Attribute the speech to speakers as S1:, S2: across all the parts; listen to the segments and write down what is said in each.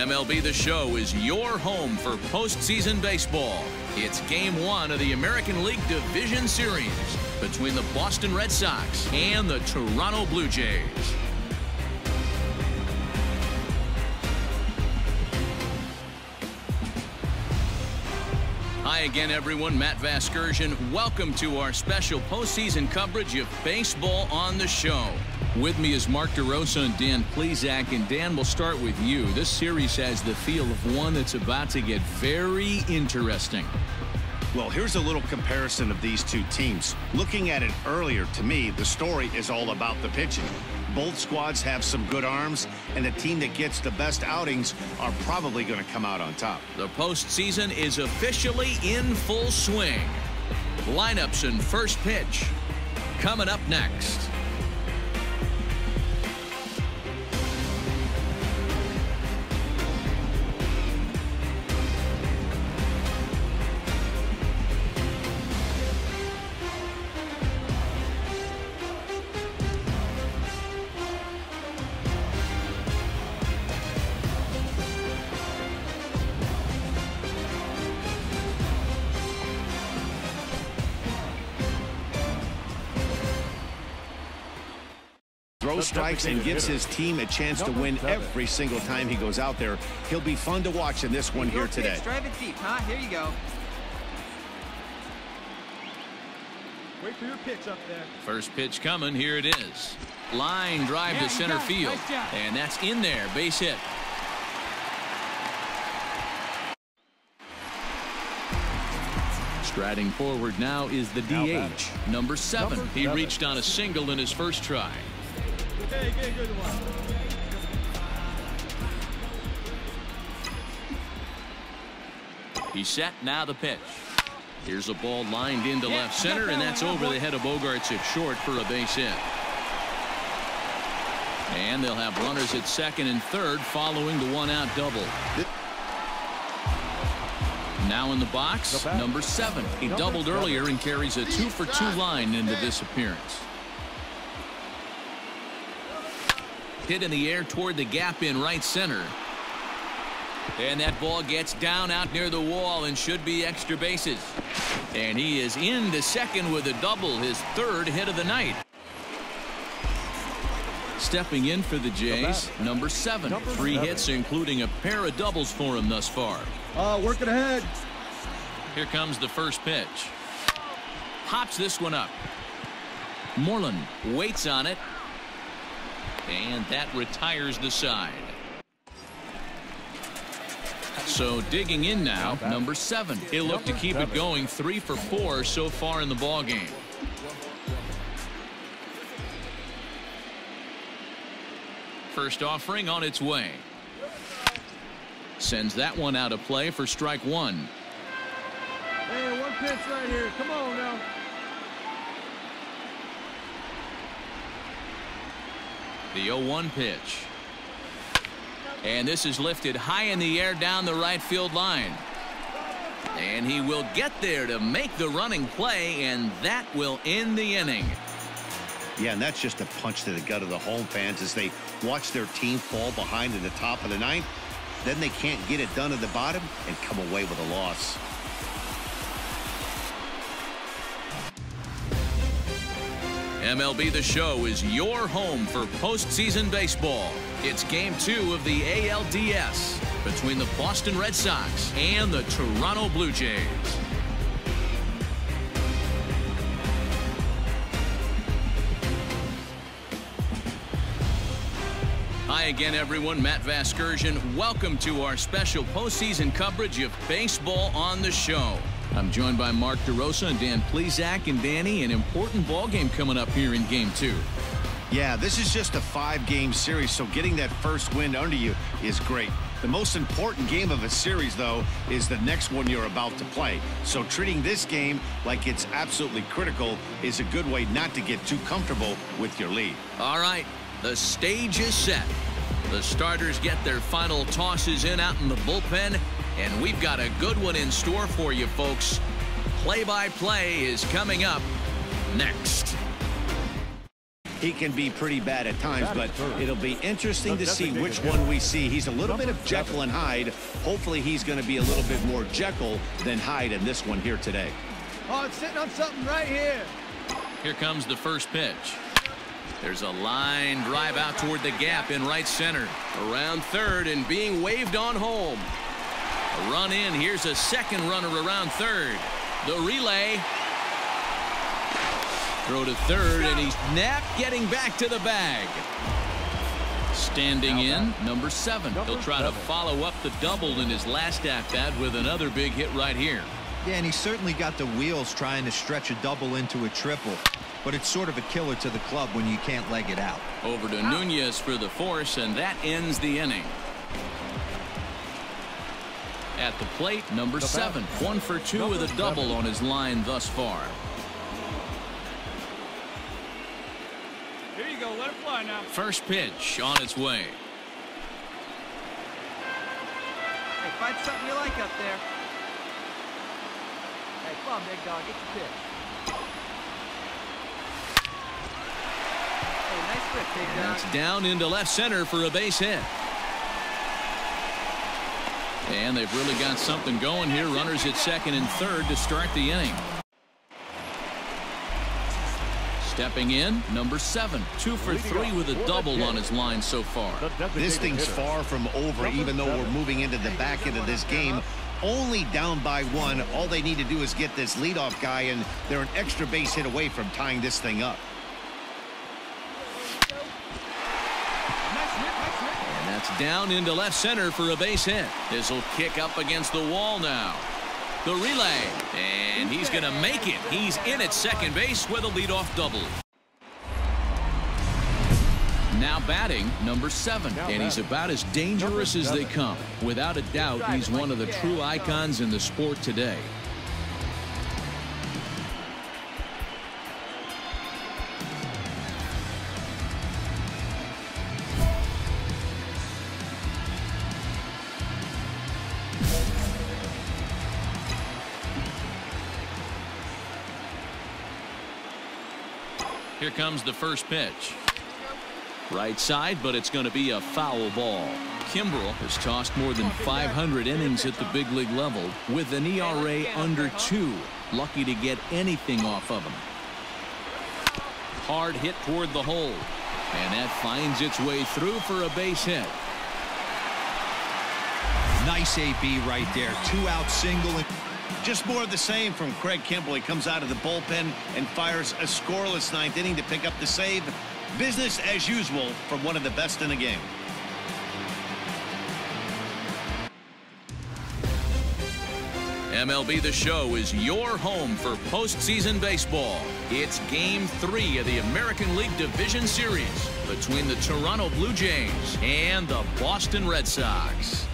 S1: MLB The Show is your home for postseason baseball. It's game one of the American League Division Series between the Boston Red Sox and the Toronto Blue Jays. Hi again, everyone. Matt Vasgersian. Welcome to our special postseason coverage of baseball on the show. With me is Mark DeRosa and Dan Plesac. And Dan, we'll start with you. This series has the feel of one that's about to get very interesting.
S2: Well, here's a little comparison of these two teams. Looking at it earlier, to me, the story is all about the pitching. Both squads have some good arms, and the team that gets the best outings are probably going to come out on top.
S1: The postseason is officially in full swing. Lineups and first pitch coming up next.
S2: Strikes and gives his team a chance to win every single time he goes out there. He'll be fun to watch in this one here today.
S3: Drive it deep, huh? Here you go.
S4: Wait for your pitch up there.
S1: First pitch coming. Here it is. Line drive
S4: Yeah,
S1: to center field.
S4: Nice.
S1: And that's in there. Base hit. Striding forward now is the DH. Number seven. He reached on a single in his first try.
S4: Okay, good, good one.
S1: He's set. Now the pitch. Here's a ball lined into
S4: Yeah,
S1: left center, and that's over the head of Bogaerts at short for a base hit. And they'll have runners at second and third following the one-out double. Now in the box, number seven. He doubled earlier and carries a two-for-two line into this appearance. Hit in the air toward the gap in right center. And that ball gets down out near the wall and should be extra bases. And he is into second with a double, his third hit of the night. Stepping in for the Jays, number seven.
S4: Number
S1: Three
S4: seven.
S1: hits, including a pair of doubles for him thus far.
S4: Uh, working ahead.
S1: Here comes the first pitch. Pops this one up. Moreland waits on it. And that retires the side. So digging in now, number seven. He'll look to keep it going three for four so far in the ball game. First offering on its way. Sends that one out of play for strike one.
S4: Hey, one pitch right here. Come on now.
S1: The 0-1 pitch. And this is lifted high in the air down the right field line. And he will get there to make the running play, and that will end the inning.
S2: Yeah, and that's just a punch to the gut of the home fans as they watch their team fall behind in the top of the ninth. Then they can't get it done at the bottom and come away with a loss.
S1: MLB The Show is your home for postseason baseball. It's game two of the ALDS between the Boston Red Sox and the Toronto Blue Jays. Hi again, everyone. Matt Vasgersian. Welcome to our special postseason coverage of baseball on the show. I'm joined by Mark DeRosa and Dan Plesac and Danny. An important ball game coming up here in game two.
S2: Yeah, this is just a five-game series, so getting that first win under you is great. The most important game of a series, though, is the next one you're about to play. So treating this game like it's absolutely critical is a good way not to get too comfortable with your lead.
S1: All right, the stage is set. The starters get their final tosses in out in the bullpen, and we've got a good one in store for you folks. Play-by-play is coming up next.
S2: he can be pretty bad at times, but it'll be interesting to see which one we see. He's a little bit of Jekyll and Hyde. Hopefully he's going to be a little bit more Jekyll than Hyde in this one here today.
S4: Oh, it's sitting on something right here.
S1: Here comes the first pitch. There's a line drive out toward the gap in right center. Around third and being waved on home. A run in. Here's a second runner around third. The relay. Throw to third, and he's Knapp getting back to the bag. Standing in, number seven. He'll try to follow up the double in his last at-bat with another big hit right here.
S3: Yeah, and he certainly got the wheels trying to stretch a double into a triple. But it's sort of a killer to the club when you can't leg it out.
S1: Over to Nunez for the force, and that ends the inning. At the plate, number seven. One for two with a double on his line thus far.
S4: Here you go. Let it fly now.
S1: First pitch on its way.
S5: Hey, find something you like up there. Hey, come on, big dog. Get your pitch. Hey, nice grip, big dog.
S1: That's down into left center for a base hit. And they've really got something going here. Runners at second and third to start the inning. Stepping in, number seven. Two for three with a double on his line so far.
S2: This thing's far from over, even though we're moving into the back end of this game. Only down by one. All they need to do is get this leadoff guy, and they're an extra base hit away from tying this thing up.
S4: Nice hit, nice hit.
S1: And that's down into left center for a base hit. This will kick up against the wall now. The relay. And he's going to make it. He's in at second base with a leadoff double. Now batting, number seven. And he's about as dangerous as they come. Without a doubt, he's one of the true icons in the sport today. Here comes the first pitch. Right side, but it's going to be a foul ball. Kimbrel has tossed more than 500 innings at the big league level with an ERA under two. Lucky to get anything off of him. Hard hit toward the hole. And that finds its way through for a base hit.
S3: Nice AB right there. Two out single.
S2: Just more of the same from Craig Kimbrel. He comes out of the bullpen and fires a scoreless ninth inning to pick up the save. Business as usual from one of the best in the game.
S1: MLB The Show is your home for postseason baseball. It's Game 3 of the American League Division Series between the Toronto Blue Jays and the Boston Red Sox.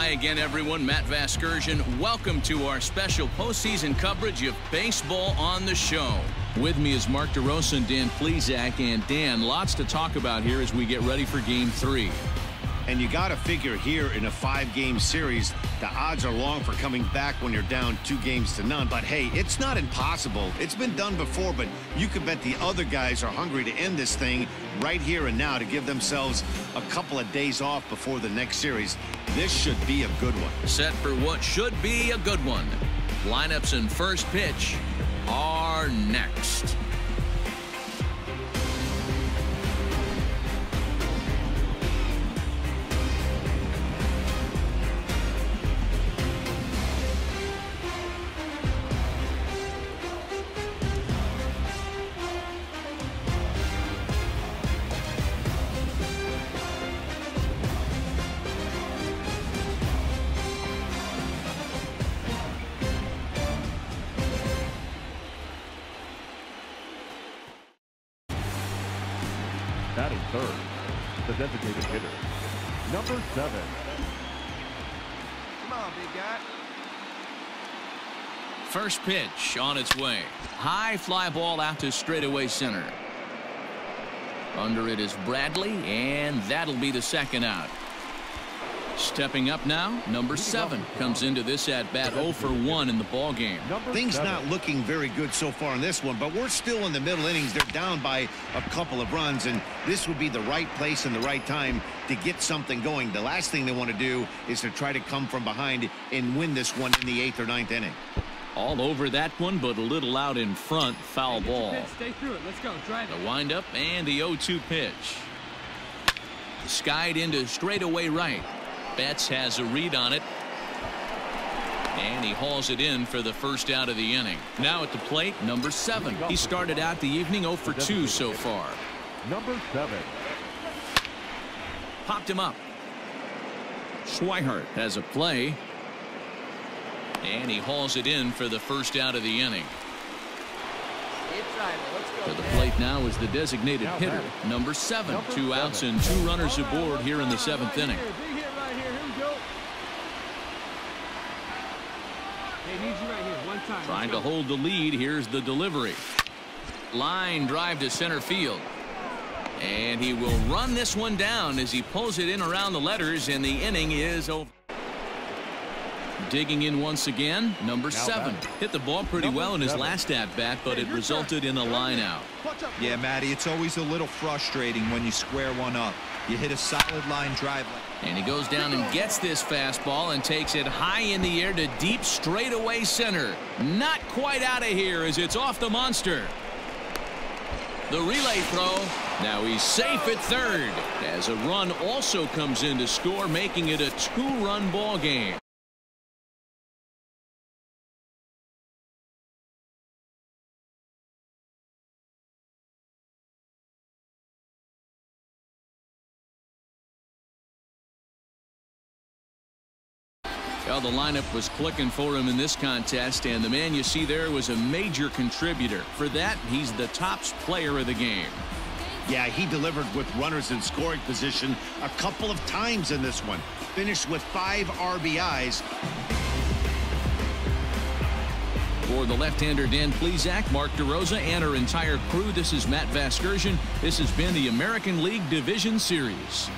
S1: Hi again, everyone. Matt Vasgersian. Welcome to our special postseason coverage of baseball on the show. With me is Mark DeRosa and Dan Plesac. And Dan, lots to talk about here as we get ready for Game 3.
S2: And you got to figure here in a five-game series, the odds are long for coming back when you're down two games to none. But hey, it's not impossible. It's been done before, but you can bet the other guys are hungry to end this thing right here and now to give themselves a couple of days off before the next series. This should be a good one.
S1: Set for what should be a good one. Lineups and first pitch are next.
S6: Third, the designated hitter, number seven.
S5: Come on, big guy.
S1: First pitch on its way. High fly ball out to straightaway center. Under it is Bradley, and that'll be the second out. Stepping up now, number seven comes into this at bat 0 for 1 in the ball game.
S2: Things not looking very good so far in this one, but we're still in the middle innings. They're down by a couple of runs, and this would be the right place and the right time to get something going. The last thing they want to do is to try to come from behind and win this one in the eighth or ninth inning.
S1: All over that one, but a little out in front. Foul
S4: Get
S1: ball.
S4: Stay through it. Let's go. Drive it.
S1: The windup and the 0-2 pitch. Skied into straightaway right. Betts has a read on it. And he hauls it in for the first out of the inning. Now at the plate, number seven. He started out the evening 0 for 2 so far.
S6: Number seven.
S1: Popped him up. Swihart has a play. And he hauls it in for the first out of the inning.
S5: Keep driving. Let's go.
S1: To the plate now is the designated hitter, number seven. Two outs and two runners aboard here in the seventh inning.
S4: here. Big hit right here. Here we go. Hey, need you right.
S1: Trying to hold the lead. Here's the delivery. Line drive to center field. And he will run this one down as he pulls it in around the letters, and the inning is over. Digging in once again, number seven.
S6: batting.
S1: Hit the ball pretty
S6: Number
S1: well in his
S6: seven.
S1: last at bat, but
S4: Hey,
S1: it resulted
S4: turn.
S1: in a
S4: line-out.
S3: Yeah, Matty, it's always a little frustrating when you square one up. You hit a solid line drive.
S1: And he goes down and gets this fastball and takes it high in the air to deep straightaway center. Not quite out of here as it's off the monster. The relay throw. Now he's safe at third as a run also comes in to score, making it a two-run ball game. Well, the lineup was clicking for him in this contest, and the man you see there was a major contributor. For that, he's the tops player of the game.
S2: Yeah, he delivered with runners in scoring position a couple of times in this one. Finished with five RBIs.
S1: For the left-hander Dan Plesac, Mark DeRosa, and our entire crew, this is Matt Vasgersian. This has been the American League Division Series.